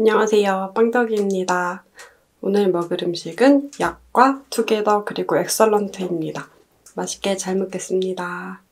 안녕하세요. 빵떡이입니다. 오늘 먹을 음식은 약과 투게더 그리고 엑설런트입니다. 맛있게 잘 먹겠습니다.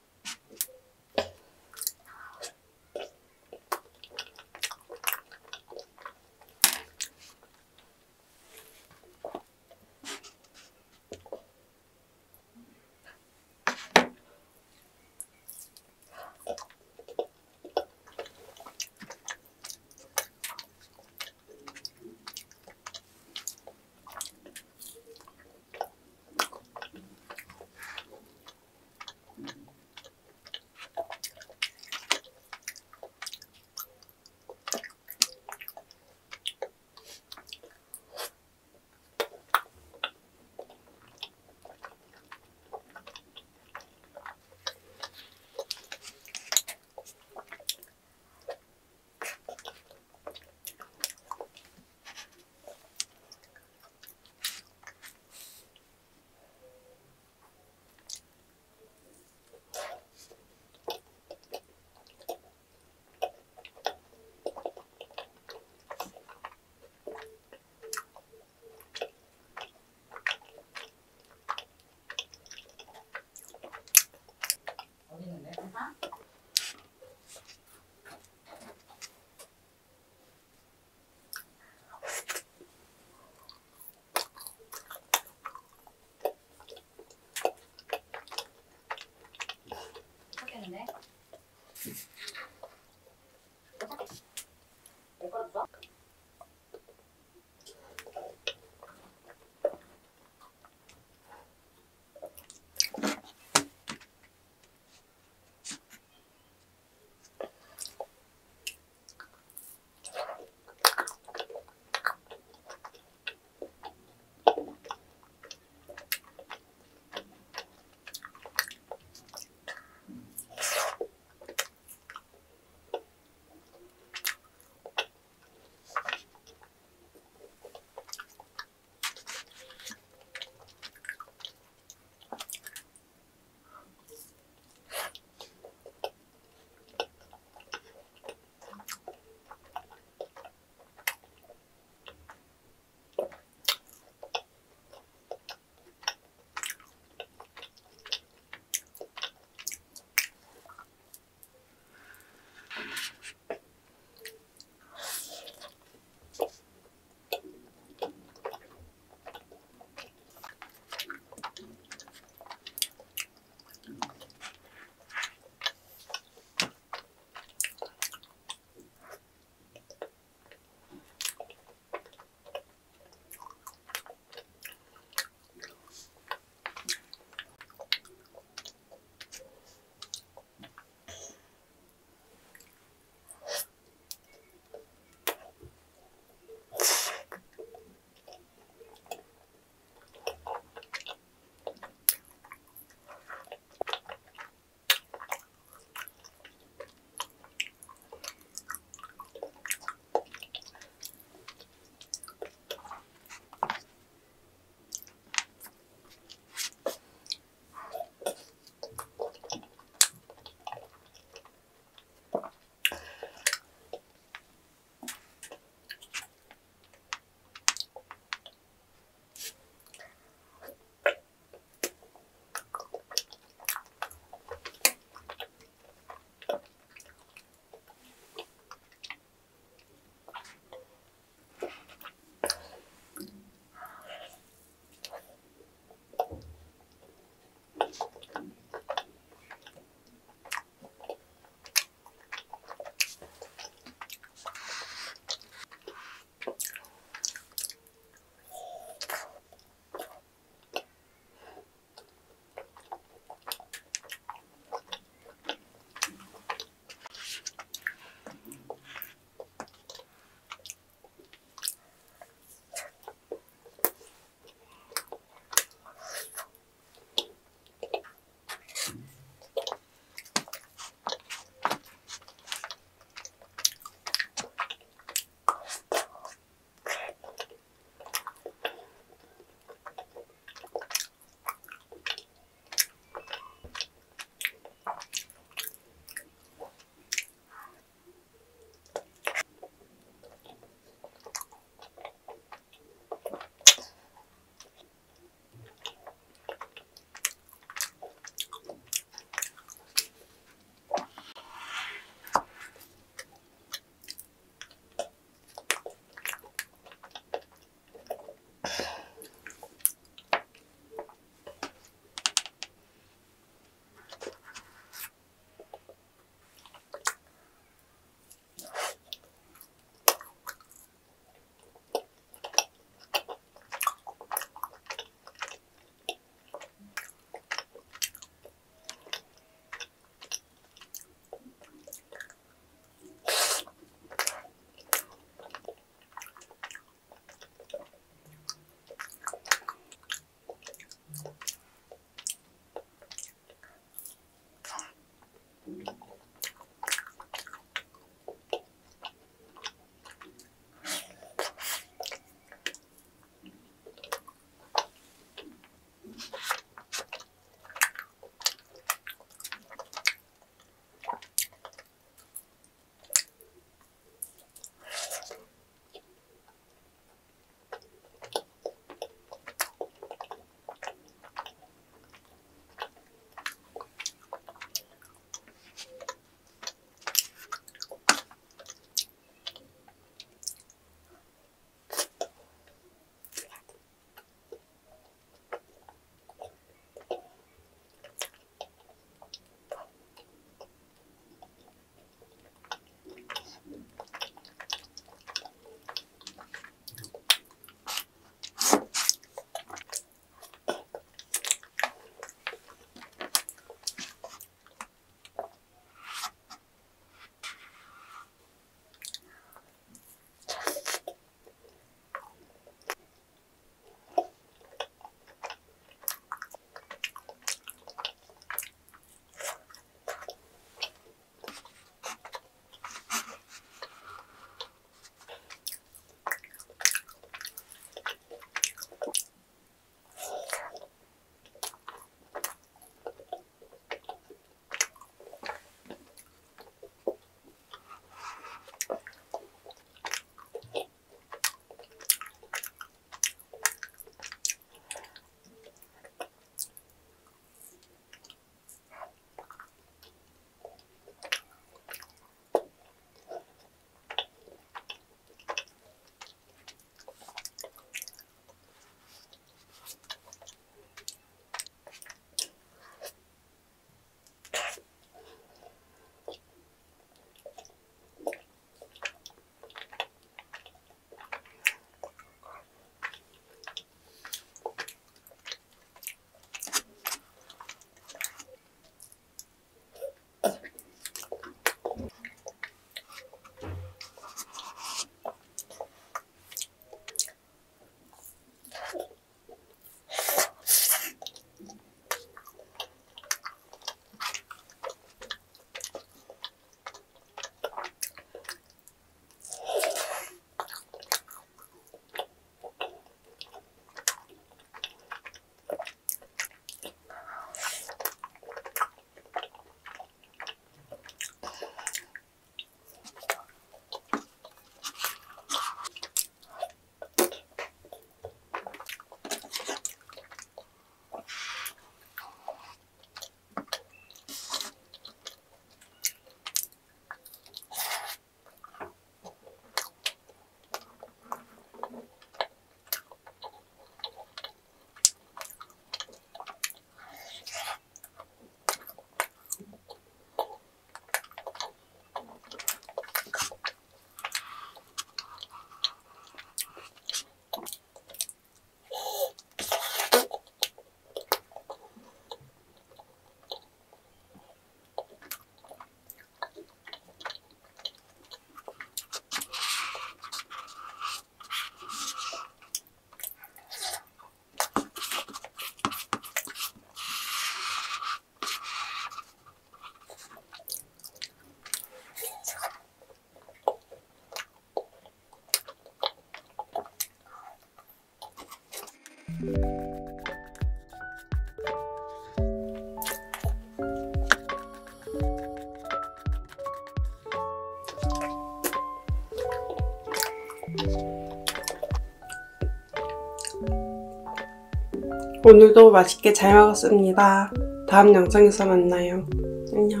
오늘도 맛있게 잘 먹었습니다. 다음 영상에서 만나요. 안녕.